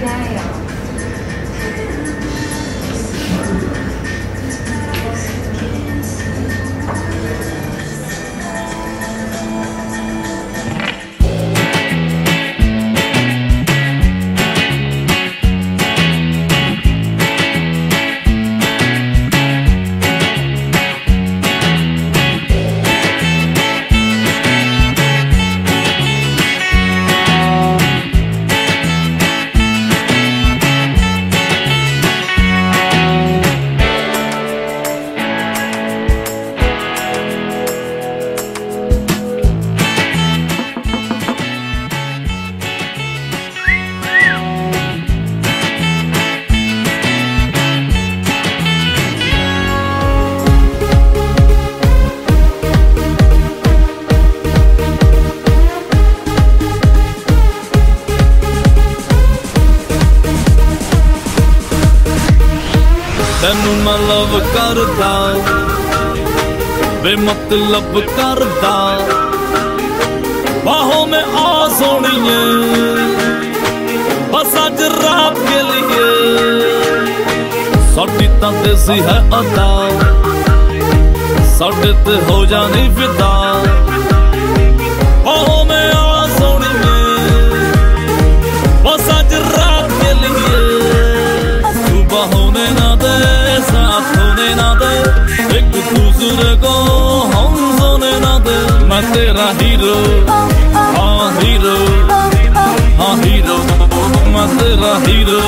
Dah. ਤੈਨੂੰ ਮੈਂ ਲਵ ਕਰਦਾ। ਵੇ ਕਰਦਾ। ਬਾਹੋਂ ਮੈਂ ਆ ਸੋਣੀਏ ਬਸ ਅੱਜ ਰਾਤ ਕੇ ਲਈ ਸਾਡੀ ਤਾਂ ਦੇਸੀ ਹੈ ਅਦਾ। ਸਾਡੇ ਤੇ ਹੋ ਜਾਣੀ ਫਿਦਾ मैं तेरा हीरो हाँ हीरो हाँ हीरो मैं तेरा हीरो